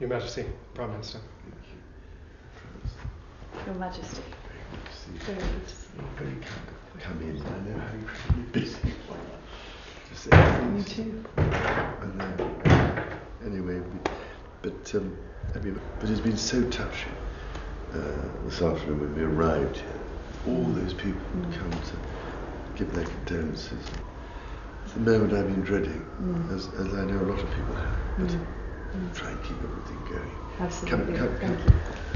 Your Majesty, Prime Minister. Your Majesty. Very Very good to see You're very kind to come in. I know how incredibly busy you are. Just you. everything Me too. I know. Anyway, we, but um, I mean, but it's been so touching uh, this afternoon when we arrived here. All those people Mm. had come to give their condolences. It's the moment I've been dreading, Mm. as, as I know a lot of people have. But Mm. Mm. try and keep everything going. Absolutely. come, come. Come